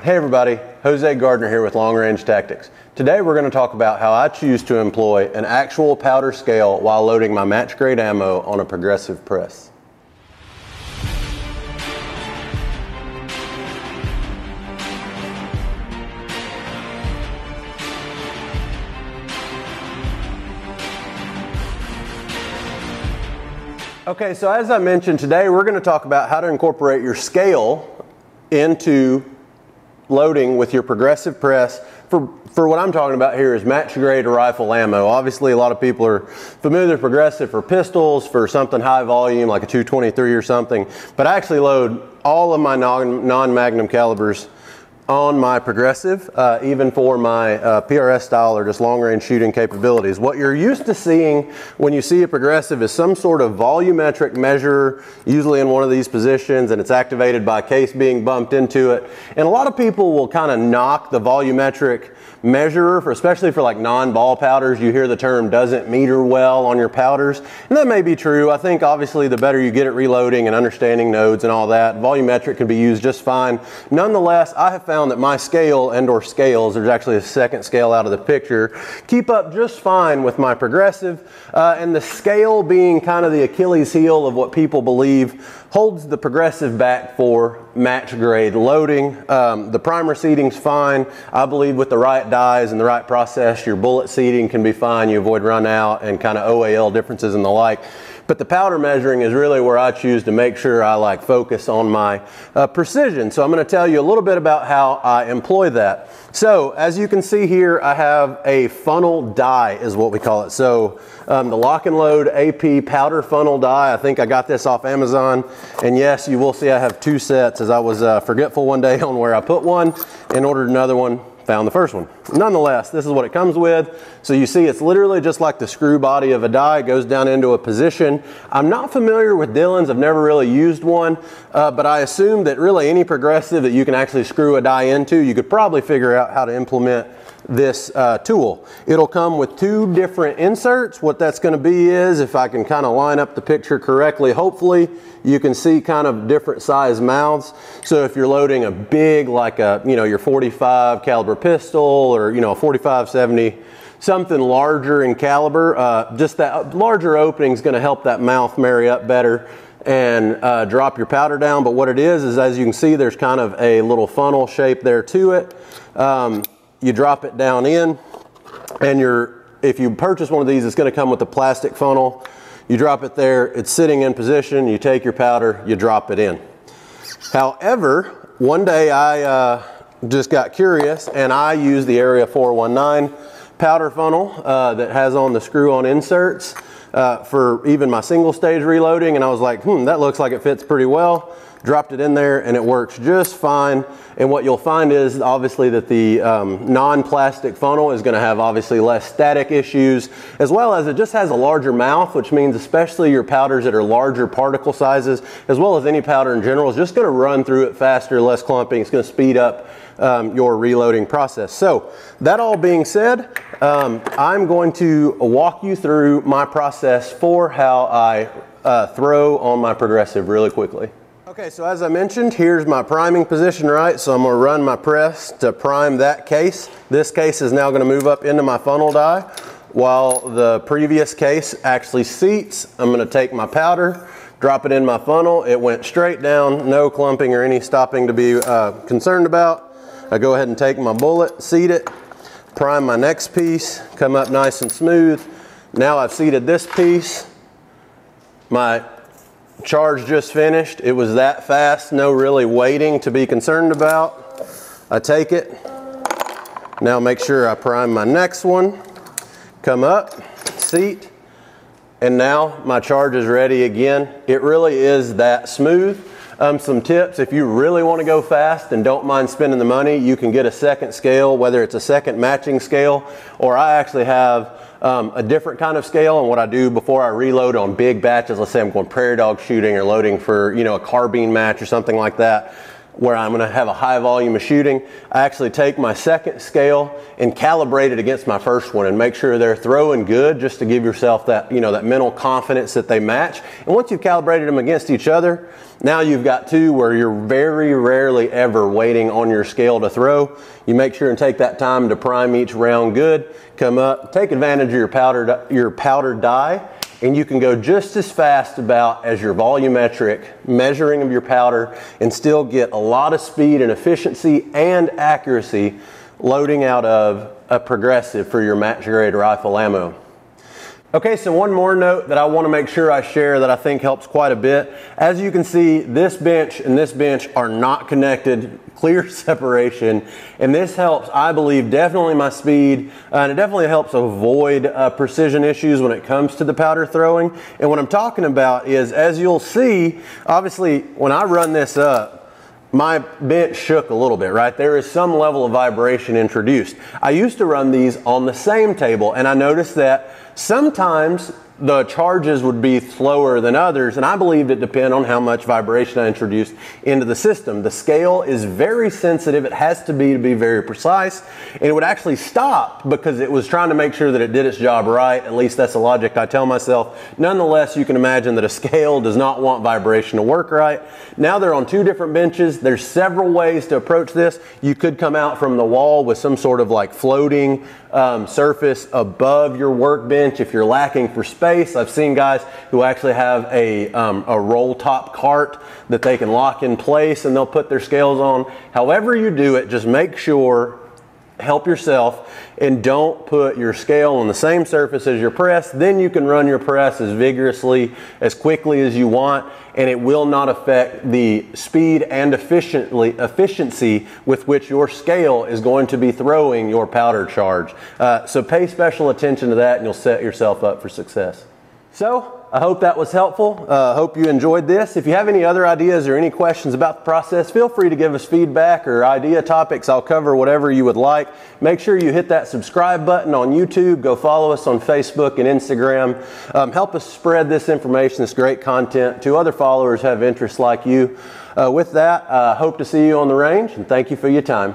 Hey everybody, Jose Gardner here with Long Range Tactics. Today we're going to talk about how I choose to employ an actual powder scale while loading my match grade ammo on a progressive press. Okay, so as I mentioned today, we're going to talk about how to incorporate your scale into loading with your progressive press. For, for what I'm talking about here is match grade rifle ammo. Obviously, a lot of people are familiar with progressive for pistols, for something high volume like a 223 or something. But I actually load all of my non-magnum calibers on my progressive, uh, even for my uh, PRS style or just long range shooting capabilities. What you're used to seeing when you see a progressive is some sort of volumetric measure, usually in one of these positions, and it's activated by a case being bumped into it. And a lot of people will kind of knock the volumetric measurer, for, especially for like non-ball powders. You hear the term doesn't meter well on your powders. And that may be true. I think obviously the better you get at reloading and understanding nodes and all that, volumetric can be used just fine. Nonetheless, I have found that my scale and or scales, there's actually a second scale out of the picture, keep up just fine with my progressive. Uh, and the scale being kind of the Achilles heel of what people believe holds the progressive back for match grade loading. Um, the primer seating's fine. I believe with the right dies and the right process, your bullet seating can be fine. You avoid run out and kind of OAL differences and the like. But the powder measuring is really where I choose to make sure I like focus on my uh, precision. So I'm going to tell you a little bit about how I employ that. So as you can see here, I have a funnel die is what we call it. So um, the lock and load AP powder funnel die. I think I got this off Amazon. And yes, you will see I have two sets as I was uh, forgetful one day on where I put one and ordered another one found the first one. Nonetheless, this is what it comes with. So you see it's literally just like the screw body of a die. It goes down into a position. I'm not familiar with Dillons. I've never really used one, uh, but I assume that really any progressive that you can actually screw a die into, you could probably figure out how to implement this uh, tool. It'll come with two different inserts. What that's going to be is, if I can kind of line up the picture correctly, hopefully you can see kind of different size mouths. So if you're loading a big, like a, you know, your 45 caliber pistol or, you know, a 45, 70, something larger in caliber, uh, just that larger opening is going to help that mouth marry up better and uh, drop your powder down. But what it is, is as you can see, there's kind of a little funnel shape there to it. Um, you drop it down in and you're, if you purchase one of these, it's gonna come with a plastic funnel. You drop it there, it's sitting in position, you take your powder, you drop it in. However, one day I uh, just got curious and I used the Area 419 powder funnel uh, that has on the screw-on inserts uh, for even my single stage reloading and I was like, hmm, that looks like it fits pretty well dropped it in there and it works just fine. And what you'll find is obviously that the um, non-plastic funnel is gonna have obviously less static issues, as well as it just has a larger mouth, which means especially your powders that are larger particle sizes, as well as any powder in general, is just gonna run through it faster, less clumping. It's gonna speed up um, your reloading process. So that all being said, um, I'm going to walk you through my process for how I uh, throw on my progressive really quickly. Okay, so as I mentioned, here's my priming position, right? So I'm gonna run my press to prime that case. This case is now gonna move up into my funnel die while the previous case actually seats. I'm gonna take my powder, drop it in my funnel. It went straight down, no clumping or any stopping to be uh, concerned about. I go ahead and take my bullet, seat it, prime my next piece, come up nice and smooth. Now I've seated this piece. My Charge just finished. It was that fast, no really waiting to be concerned about. I take it. Now make sure I prime my next one. Come up, seat, and now my charge is ready again. It really is that smooth. Um, some tips, if you really want to go fast and don't mind spending the money, you can get a second scale, whether it's a second matching scale, or I actually have um, a different kind of scale and what I do before I reload on big batches. Let's say I'm going prairie dog shooting or loading for, you know, a carbine match or something like that. Where I'm going to have a high volume of shooting, I actually take my second scale and calibrate it against my first one and make sure they're throwing good just to give yourself that, you know, that mental confidence that they match. And once you've calibrated them against each other, now you've got two where you're very rarely ever waiting on your scale to throw. You make sure and take that time to prime each round good, come up, take advantage of your powder, your powder die and you can go just as fast about as your volumetric measuring of your powder and still get a lot of speed and efficiency and accuracy loading out of a progressive for your match grade rifle ammo. Okay, so one more note that I want to make sure I share that I think helps quite a bit. As you can see, this bench and this bench are not connected, clear separation, and this helps, I believe, definitely my speed, uh, and it definitely helps avoid uh, precision issues when it comes to the powder throwing. And what I'm talking about is, as you'll see, obviously, when I run this up, my bench shook a little bit, right? There is some level of vibration introduced. I used to run these on the same table and I noticed that sometimes the charges would be slower than others, and I believe it depend on how much vibration I introduced into the system. The scale is very sensitive. It has to be to be very precise, and it would actually stop because it was trying to make sure that it did its job right. At least that's the logic I tell myself. Nonetheless, you can imagine that a scale does not want vibration to work right. Now they're on two different benches. There's several ways to approach this. You could come out from the wall with some sort of like floating um, surface above your workbench if you're lacking for space. I've seen guys who actually have a, um, a roll top cart that they can lock in place and they'll put their scales on. However you do it, just make sure help yourself and don't put your scale on the same surface as your press. Then you can run your press as vigorously, as quickly as you want, and it will not affect the speed and efficiently, efficiency with which your scale is going to be throwing your powder charge. Uh, so pay special attention to that and you'll set yourself up for success. So, I hope that was helpful. I uh, hope you enjoyed this. If you have any other ideas or any questions about the process, feel free to give us feedback or idea topics. I'll cover whatever you would like. Make sure you hit that subscribe button on YouTube. Go follow us on Facebook and Instagram. Um, help us spread this information, this great content to other followers who have interests like you. Uh, with that, I uh, hope to see you on the range and thank you for your time.